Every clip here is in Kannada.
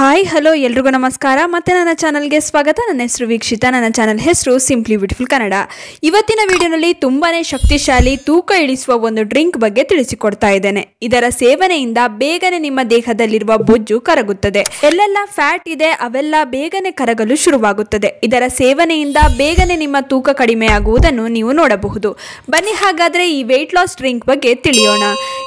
ಹಾಯ್ ಹಲೋ ಎಲ್ರಿಗೂ ನಮಸ್ಕಾರ. ಮತ್ತೆ ನನ್ನ ಚಾನಲ್ಗೆ ಸ್ವಾಗತ. ನನ್ನ ಹೆಸರು ವೀಕ್ಷಿತ. ನನ್ನ ಚಾನಲ್ ಹೆಸರು ಸಿಂಪ್ಲಿ ಬ್ಯೂಟಿಫುಲ್ ಕನ್ನಡ ಇವತ್ತಿನ ವಿಡಿಯೋನಲ್ಲಿ ತುಂಬಾ ಶಕ್ತಿಶಾಲಿ, ತೂಕ ಇಳಿಸುವ ಒಂದು ಡ್ರಿಂಕ್ ಬಗ್ಗೆ ತಿಳಿಸಿಕೊಡ್ತಾ ಇದ್ದೇನೆ. ಇದರ ಸೇವನೆಯಿಂದ ಬೇಗನೆ ನಿಮ್ಮ ದೇಹದಲ್ಲಿರುವ ಬೊಜ್ಜು ಕರಗುತ್ತದೆ. ಎಲ್ಲೆಲ್ಲ ಫ್ಯಾಟ್ ಇದೆ, ಅವೆಲ್ಲ ಬೇಗನೆ ಕರಗಲು ಶುರುವಾಗುತ್ತದೆ. ಇದರ ಸೇವನೆಯಿಂದ ಬೇಗನೆ ನಿಮ್ಮ ತೂಕ ಕಡಿಮೆಯಾಗುವುದನ್ನು ನೀವು ನೋಡಬಹುದು. ಬನ್ನಿ ಹಾಗಾದರೆ ಈ ವೆಯ್ಟ್ ಲಾಸ್ ಡ್ರಿಂಕ್ ಬಗ್ಗೆ ತಿಳಿಯೋಣ.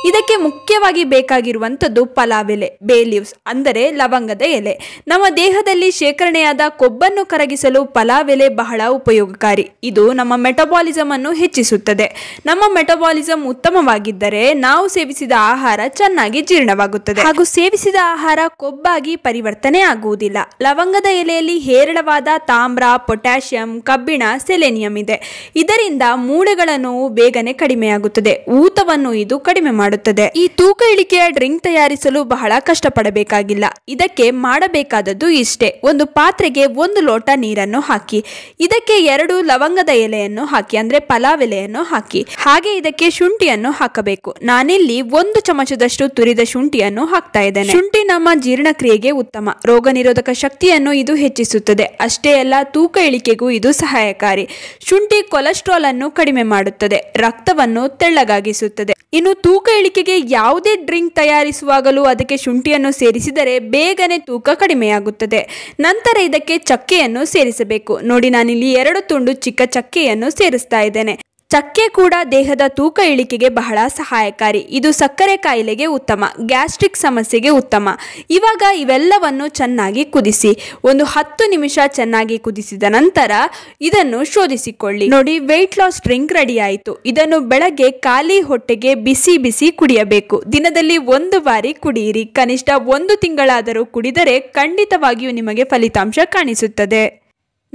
ಇದಕ್ಕೆ ಮುಖ್ಯವಾಗಿ ಬೇಕಾಗಿರುವಂಥದ್ದು ಪಲಾವ್ ಬೇ ಲೀವ್ಸ್ ಅಂದರೆ ಲವಂಗದ ಎಲೆ, ನಮ್ಮ ದೇಹದಲ್ಲಿ ಶೇಖರಣೆಯಾದ ಕೊಬ್ಬನ್ನು ಕರಗಿಸಲು ಪಲಾವ್ ಎಲೆ ಬಹಳ ಉಪಯೋಗಕಾರಿ. ಇದು ನಮ್ಮ ಮೆಟಬಾಲಿಸಂ ಅನ್ನು ಹೆಚ್ಚಿಸುತ್ತದೆ. ನಮ್ಮ ಮೆಟಬಾಲಿಸಮ್ ಉತ್ತಮವಾಗಿದ್ದರೆ ನಾವು ಸೇವಿಸಿದ ಆಹಾರ ಚೆನ್ನಾಗಿ ಜೀರ್ಣವಾಗುತ್ತದೆ. ಹಾಗೂ ಸೇವಿಸಿದ ಆಹಾರ ಕೊಬ್ಬಾಗಿ ಪರಿವರ್ತನೆ ಆಗುವುದಿಲ್ಲ. ಲವಂಗದ ಎಲೆಯಲ್ಲಿ ಹೇರಳವಾದ ತಾಮ್ರ, ಪೊಟ್ಯಾಷಿಯಂ, ಕಬ್ಬಿಣ, ಸೆಲೆನಿಯಂ ಇದೆ. ಇದರಿಂದ ಮೂಳೆಗಳ ನೋವು ಬೇಗನೆ ಕಡಿಮೆಯಾಗುತ್ತದೆ. ಊತವನ್ನು ಇದು ಕಡಿಮೆ ಮಾಡುತ್ತದೆ. ಈ ತೂಕ ಇಳಿಕೆಯ ಡ್ರಿಂಕ್ ತಯಾರಿಸಲು ಬಹಳ ಕಷ್ಟಪಡಬೇಕಾಗಿಲ್ಲ. ಇದಕ್ಕೆ ಮಾಡಬೇಕಾದದ್ದು ಇಷ್ಟೇ. ಒಂದು ಪಾತ್ರೆಗೆ ಒಂದು ಲೋಟ ನೀರನ್ನು ಹಾಕಿ, ಇದಕ್ಕೆ ಎರಡು ಲವಂಗದ ಎಲೆಯನ್ನು ಹಾಕಿ, ಅಂದ್ರೆ ಪಲಾವ್ ಎಲೆಯನ್ನು ಹಾಕಿ. ಹಾಗೆ ಇದಕ್ಕೆ ಶುಂಠಿಯನ್ನು ಹಾಕಬೇಕು. ನಾನಿಲ್ಲಿ ಒಂದು ಚಮಚದಷ್ಟು ತುರಿದ ಶುಂಠಿಯನ್ನು ಹಾಕ್ತಾ ಇದ್ದೇನೆ. ಶುಂಠಿ ನಮ್ಮ ಜೀರ್ಣಕ್ರಿಯೆಗೆ ಉತ್ತಮ. ರೋಗ ನಿರೋಧಕ ಶಕ್ತಿಯನ್ನು ಇದು ಹೆಚ್ಚಿಸುತ್ತದೆ. ಅಷ್ಟೇ ಅಲ್ಲ, ತೂಕ ಇಳಿಕೆಗೂ ಇದು ಸಹಾಯಕಾರಿ. ಶುಂಠಿ ಕೊಲೆಸ್ಟ್ರಾಲ್ ಅನ್ನು ಕಡಿಮೆ ಮಾಡುತ್ತದೆ. ರಕ್ತವನ್ನು ತೆಳ್ಳಗಾಗಿಸುತ್ತದೆ. ಇನ್ನು ತೂಕ ಇಳಿಕೆಗೆ ಯಾವುದೇ ಡ್ರಿಂಕ್ ತಯಾರಿಸುವಾಗಲೂ ಅದಕ್ಕೆ ಶುಂಠಿಯನ್ನು ಸೇರಿಸಿದರೆ ಬೇಗನೆ ತೂಕ ಕಡಿಮೆಯಾಗುತ್ತದೆ. ನಂತರ ಇದಕ್ಕೆ ಚಕ್ಕೆಯನ್ನು ಸೇರಿಸಬೇಕು. ನೋಡಿ ನಾನಿಲ್ಲಿ ಎರಡು ತುಂಡು ಚಿಕ್ಕ ಚಕ್ಕೆಯನ್ನು ಸೇರಿಸ್ತಾ ಇದ್ದೇನೆ. ಚಕ್ಕೆ ಕೂಡ ದೇಹದ ತೂಕ ಇಳಿಕೆಗೆ ಬಹಳ ಸಹಾಯಕಾರಿ. ಇದು ಸಕ್ಕರೆ ಕಾಯಿಲೆಗೆ ಉತ್ತಮ, ಗ್ಯಾಸ್ಟ್ರಿಕ್ ಸಮಸ್ಯೆಗೆ ಉತ್ತಮ. ಇವಾಗ ಇವೆಲ್ಲವನ್ನು ಚೆನ್ನಾಗಿ ಕುದಿಸಿ, ಒಂದು ಹತ್ತು ನಿಮಿಷ ಚೆನ್ನಾಗಿ ಕುದಿಸಿದ ನಂತರ ಇದನ್ನು ಶೋಧಿಸಿಕೊಳ್ಳಿ. ನೋಡಿ ವೆಯ್ಟ್ ಲಾಸ್ ಡ್ರಿಂಕ್ ರೆಡಿ ಆಯಿತು. ಇದನ್ನು ಬೆಳಗ್ಗೆ ಖಾಲಿ ಹೊಟ್ಟೆಗೆ ಬಿಸಿ ಬಿಸಿ ಕುಡಿಯಬೇಕು. ದಿನದಲ್ಲಿ ಒಂದು ಬಾರಿ ಕುಡಿಯಿರಿ ಕನಿಷ್ಠ ಒಂದು ತಿಂಗಳಾದರೂ ಕುಡಿದರೆ ಖಂಡಿತವಾಗಿಯೂ ನಿಮಗೆ ಫಲಿತಾಂಶ ಕಾಣಿಸುತ್ತದೆ.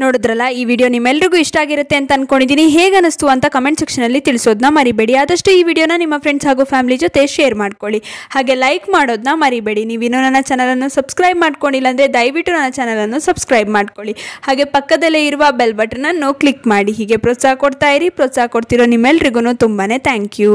ನೋಡಿದ್ರಲ್ಲ, ಈ ವಿಡಿಯೋ ನಿಮ್ಮೆಲ್ರಿಗೂ ಇಷ್ಟ ಆಗಿರುತ್ತೆ ಅಂತ ಅನ್ಕೊಂಡಿದ್ದೀನಿ ಹೇಗೆ ಅನಿಸ್ತು ಅಂತ ಕಮೆಂಟ್ ಸೆಕ್ಷನಲ್ಲಿ ತಿಳಿಸೋದನ್ನ ಮರಿಬೇಡಿ. ಆದಷ್ಟು ಈ ವಿಡಿಯೋನ ನಿಮ್ಮ ಫ್ರೆಂಡ್ಸ್ ಹಾಗೂ ಫ್ಯಾಮಿಲಿ ಜೊತೆ ಶೇರ್ ಮಾಡ್ಕೊಳ್ಳಿ. ಹಾಗೆ ಲೈಕ್ ಮಾಡೋದನ್ನ ಮರಿಬೇಡಿ. ನೀವು ಇನ್ನೂ ನನ್ನ ಚಾನಲನ್ನು ಸಬ್ಸ್ಕ್ರೈಬ್ ಮಾಡ್ಕೊಂಡಿಲ್ಲ ಅಂದರೆ ದಯವಿಟ್ಟು ನನ್ನ ಚಾನಲನ್ನು ಸಬ್ಸ್ಕ್ರೈಬ್ ಮಾಡ್ಕೊಳ್ಳಿ. ಹಾಗೆ ಪಕ್ಕದಲ್ಲೇ ಇರುವ ಬೆಲ್ ಬಟನನ್ನು ಕ್ಲಿಕ್ ಮಾಡಿ. ಹೀಗೆ ಪ್ರೋತ್ಸಾಹ ಕೊಡ್ತಾ ಇರಿ. ಪ್ರೋತ್ಸಾಹ ಕೊಡ್ತಿರೋ ನಿಮ್ಮೆಲ್ರಿಗೂ ತುಂಬಾ ಥ್ಯಾಂಕ್ ಯು